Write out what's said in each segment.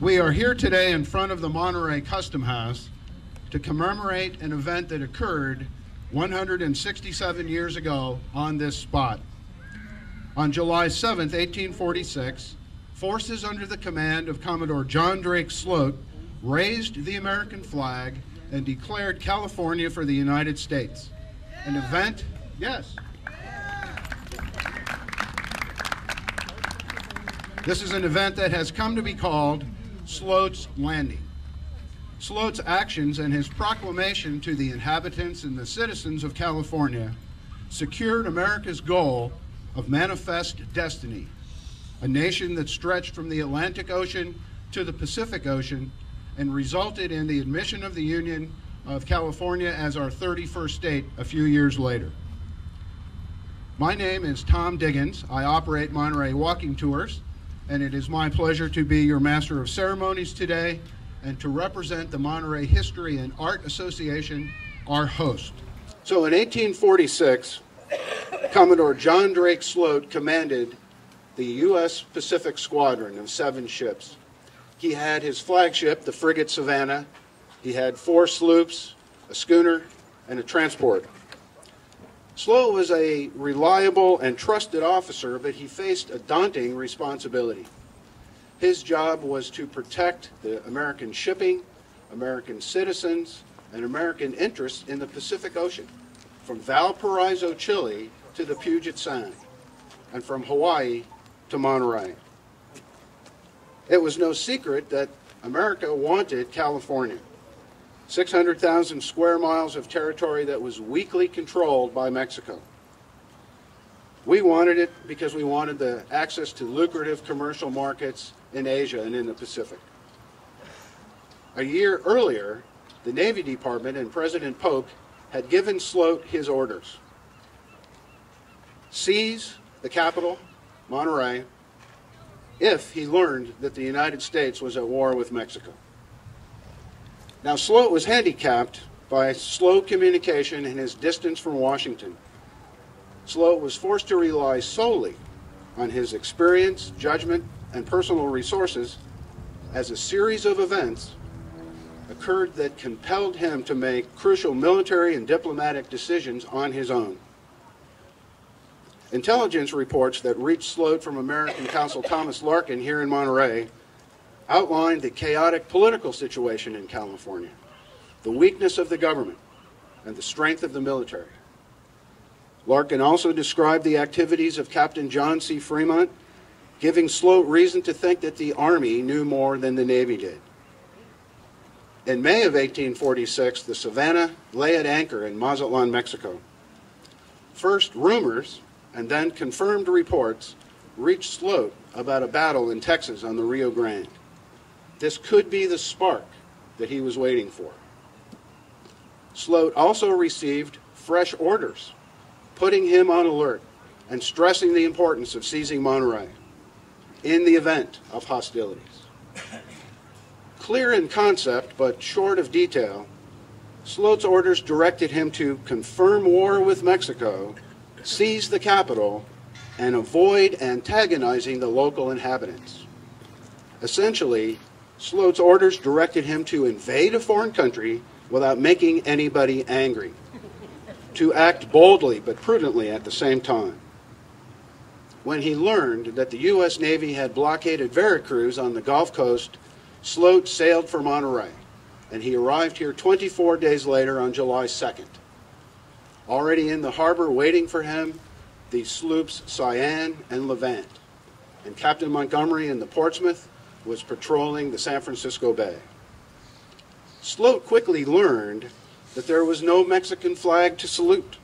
We are here today in front of the Monterey Custom House to commemorate an event that occurred 167 years ago on this spot. On July 7, 1846, forces under the command of Commodore John Drake Sloat raised the American flag and declared California for the United States. An event, yes. This is an event that has come to be called Sloat's Landing. Sloat's actions and his proclamation to the inhabitants and the citizens of California secured America's goal of manifest destiny, a nation that stretched from the Atlantic Ocean to the Pacific Ocean and resulted in the admission of the Union of California as our 31st state a few years later. My name is Thom Diggins. I operate Monterey Walking Tours, and it is my pleasure to be your Master of Ceremonies today and to represent the Monterey History and Art Association, our host. So in 1846, Commodore John Drake Sloat commanded the U.S. Pacific Squadron of seven ships. He had his flagship, the frigate Savannah. He had four sloops, a schooner, and a transport. Sloat was a reliable and trusted officer, but he faced a daunting responsibility. His job was to protect the American shipping, American citizens, and American interests in the Pacific Ocean, from Valparaiso, Chile to the Puget Sound, and from Hawaii to Monterey. It was no secret that America wanted California. 600,000 square miles of territory that was weakly controlled by Mexico. We wanted it because we wanted the access to lucrative commercial markets in Asia and in the Pacific. A year earlier, the Navy Department and President Polk had given Sloat his orders. Seize the capital, Monterey, if he learned that the United States was at war with Mexico. Now, Sloat was handicapped by slow communication and his distance from Washington. Sloat was forced to rely solely on his experience, judgment, and personal resources as a series of events occurred that compelled him to make crucial military and diplomatic decisions on his own. Intelligence reports that reached Sloat from American Consul Thomas Larkin here in Monterey outlined the chaotic political situation in California, the weakness of the government, and the strength of the military. Larkin also described the activities of Captain John C. Fremont, giving Sloat reason to think that the Army knew more than the Navy did. In May of 1846, the Savannah lay at anchor in Mazatlan, Mexico. First rumors and then confirmed reports reached Sloat about a battle in Texas on the Rio Grande. This could be the spark that he was waiting for. Sloat also received fresh orders, putting him on alert and stressing the importance of seizing Monterey in the event of hostilities. Clear in concept, but short of detail, Sloat's orders directed him to confirm war with Mexico, seize the capital, and avoid antagonizing the local inhabitants. Essentially, Sloat's orders directed him to invade a foreign country without making anybody angry, to act boldly but prudently at the same time. When he learned that the U.S. Navy had blockaded Veracruz on the Gulf Coast, Sloat sailed for Monterey, and he arrived here 24 days later on July 2nd. Already in the harbor waiting for him, the sloops Cyane and Levant, and Captain Montgomery in the Portsmouth was patrolling the San Francisco Bay. Sloat quickly learned that there was no Mexican flag to salute.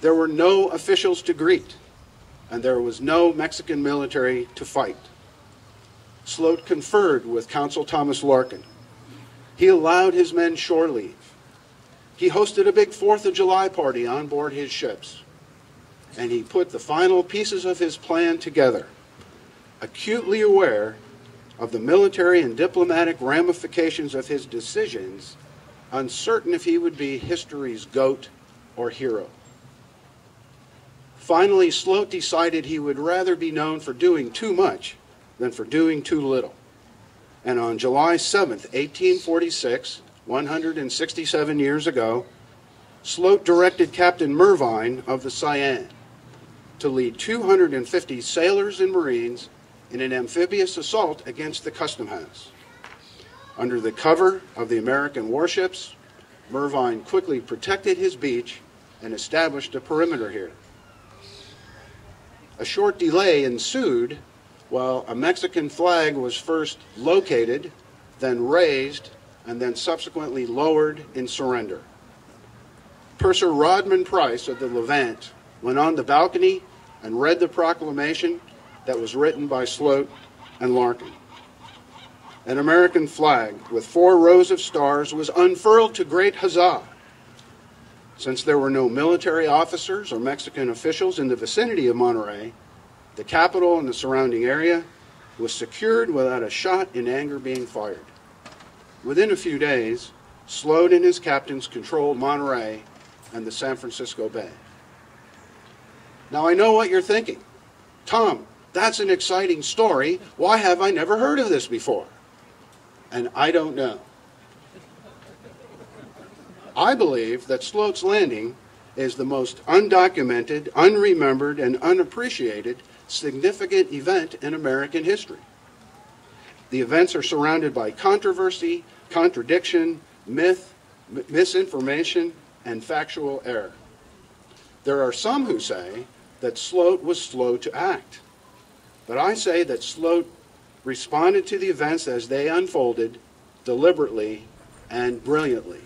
There were no officials to greet, and there was no Mexican military to fight. Sloat conferred with Consul Thomas Larkin. He allowed his men shore leave. He hosted a big Fourth of July party on board his ships. And he put the final pieces of his plan together, acutely aware of the military and diplomatic ramifications of his decisions, uncertain if he would be history's goat or hero. Finally, Sloat decided he would rather be known for doing too much than for doing too little. And on July 7, 1846, 167 years ago, Sloat directed Captain Mervine of the Cyane to lead 250 sailors and Marines in an amphibious assault against the Custom House. Under the cover of the American warships, Mervine quickly protected his beach and established a perimeter here. A short delay ensued while a Mexican flag was first located, then raised, and then subsequently lowered in surrender. Purser Rodman Price of the Levant went on the balcony and read the proclamation that was written by Sloat and Larkin. An American flag with four rows of stars was unfurled to great huzzah. Since there were no military officers or Mexican officials in the vicinity of Monterey, the capital and the surrounding area was secured without a shot in anger being fired. Within a few days, Sloat and his captains controlled Monterey and the San Francisco Bay. Now I know what you're thinking. Thom, that's an exciting story. Why have I never heard of this before? And I don't know. I believe that Sloat's Landing is the most undocumented, unremembered, and unappreciated significant event in American history. The events are surrounded by controversy, contradiction, myth, misinformation, and factual error. There are some who say that Sloat was slow to act. But I say that Sloat responded to the events as they unfolded deliberately and brilliantly.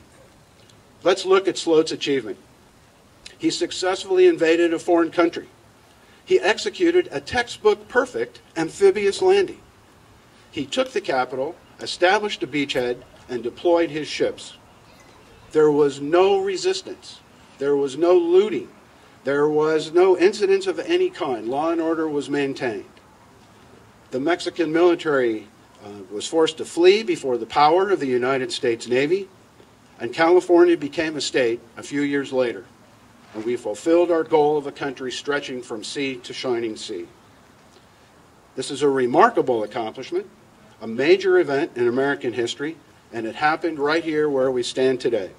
Let's look at Sloat's achievement. He successfully invaded a foreign country. He executed a textbook perfect amphibious landing. He took the capital, established a beachhead, and deployed his ships. There was no resistance. There was no looting. There was no incidents of any kind. Law and order was maintained. The Mexican military uh, was forced to flee before the power of the United States Navy, and California became a state a few years later. And we fulfilled our goal of a country stretching from sea to shining sea. This is a remarkable accomplishment, a major event in American history, and it happened right here where we stand today.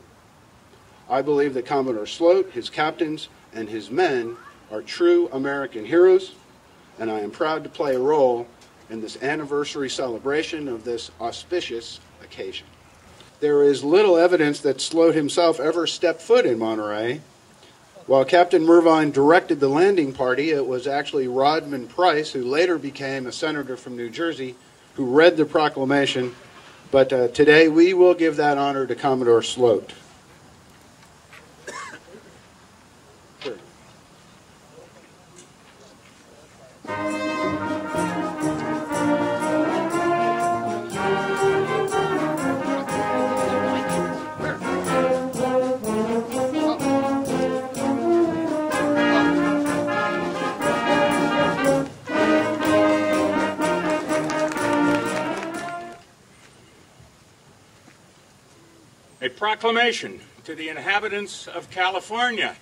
I believe that Commodore Sloat, his captains, and his men are true American heroes, and I am proud to play a role in this anniversary celebration of this auspicious occasion. There is little evidence that Sloat himself ever stepped foot in Monterey. While Captain Mervine directed the landing party, it was actually Rodman Price, who later became a senator from New Jersey, who read the proclamation. But uh, today we will give that honor to Commodore Sloat. A proclamation to the inhabitants of California.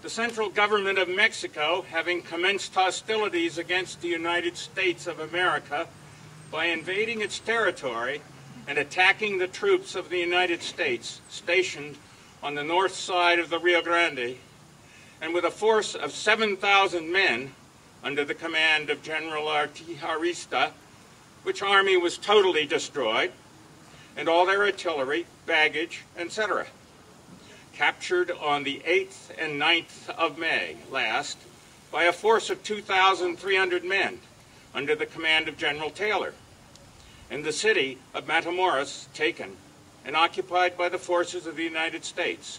The central government of Mexico, having commenced hostilities against the United States of America by invading its territory and attacking the troops of the United States stationed on the north side of the Rio Grande, and with a force of 7,000 men under the command of General Arista, which army was totally destroyed, and all their artillery, baggage, etc. Captured on the 8th and 9th of May last by a force of 2,300 men under the command of General Taylor, and the city of Matamoros taken and occupied by the forces of the United States,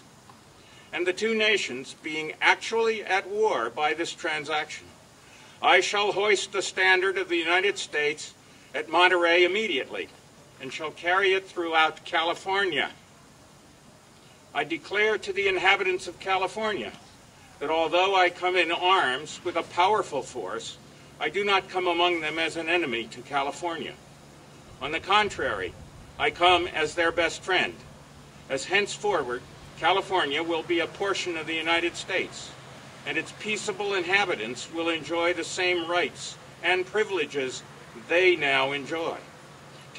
and the two nations being actually at war by this transaction. I shall hoist the standard of the United States at Monterey immediately and shall carry it throughout California. I declare to the inhabitants of California that although I come in arms with a powerful force, I do not come among them as an enemy to California. On the contrary, I come as their best friend, as henceforward California will be a portion of the United States, and its peaceable inhabitants will enjoy the same rights and privileges they now enjoy,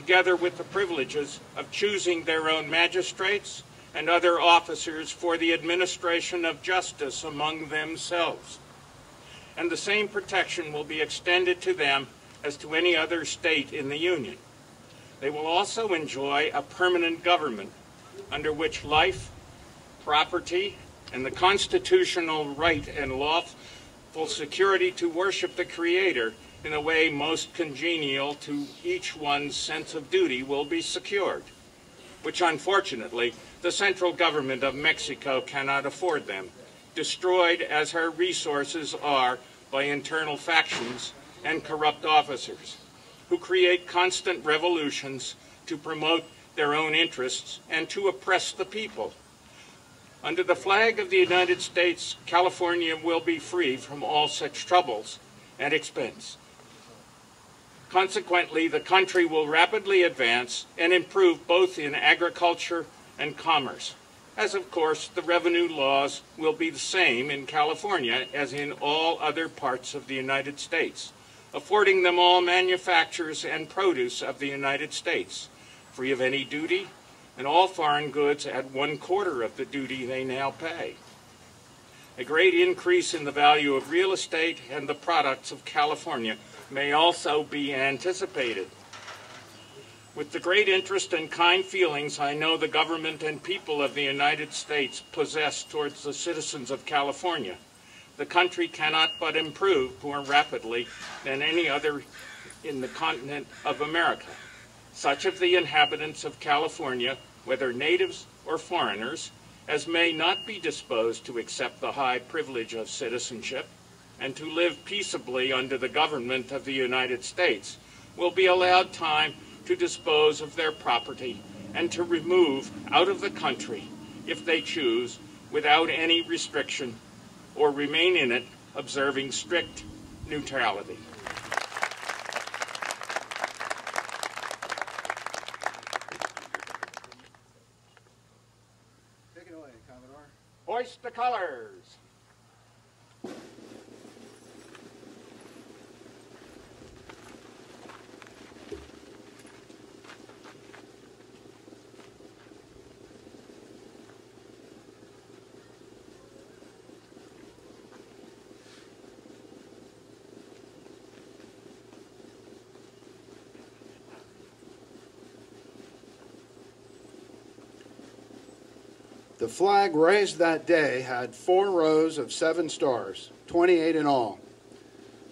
together with the privileges of choosing their own magistrates and other officers for the administration of justice among themselves. And the same protection will be extended to them as to any other state in the Union. They will also enjoy a permanent government under which life, property, and the constitutional right and lawful security to worship the Creator in a way most congenial to each one's sense of duty will be secured, which unfortunately the central government of Mexico cannot afford them, destroyed as her resources are by internal factions and corrupt officers who create constant revolutions to promote their own interests and to oppress the people. Under the flag of the United States, California will be free from all such troubles and expense. Consequently, the country will rapidly advance and improve both in agriculture and commerce, as of course the revenue laws will be the same in California as in all other parts of the United States, affording them all manufactures and produce of the United States, free of any duty, and all foreign goods at one quarter of the duty they now pay. A great increase in the value of real estate and the products of California may also be anticipated. With the great interest and kind feelings I know the government and people of the United States possess towards the citizens of California, the country cannot but improve more rapidly than any other in the continent of America. Such of the inhabitants of California, whether natives or foreigners, as may not be disposed to accept the high privilege of citizenship and to live peaceably under the government of the United States, will be allowed time to dispose of their property and to remove out of the country, if they choose, without any restriction, or remain in it observing strict neutrality. Take it away, Commodore. Hoist the colors! The flag raised that day had four rows of seven stars, 28 in all.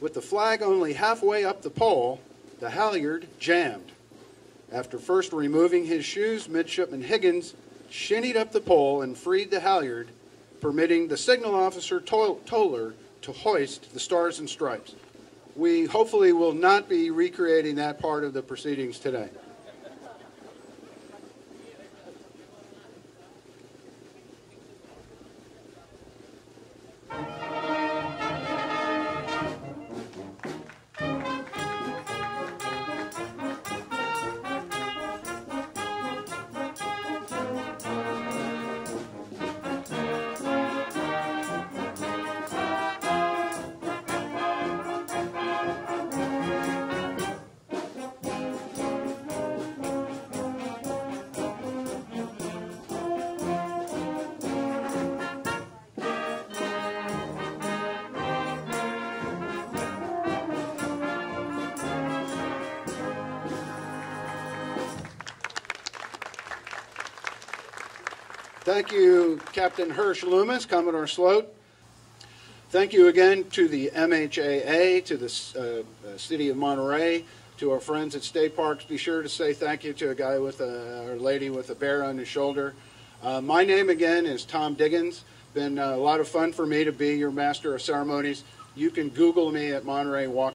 With the flag only halfway up the pole, the halyard jammed. After first removing his shoes, Midshipman Higgins shinnied up the pole and freed the halyard, permitting the signal officer Tol- Toler to hoist the stars and stripes. We hopefully will not be recreating that part of the proceedings today. Thank you, Captain Hirsch Loomis, Commodore Sloat. Thank you again to the MHAA, to the uh, uh, City of Monterey, to our friends at State Parks. Be sure to say thank you to a guy with a, or lady with a bear on his shoulder. Uh, my name again is Thom Diggins. Been uh, a lot of fun for me to be your master of ceremonies. You can Google me at Monterey Walk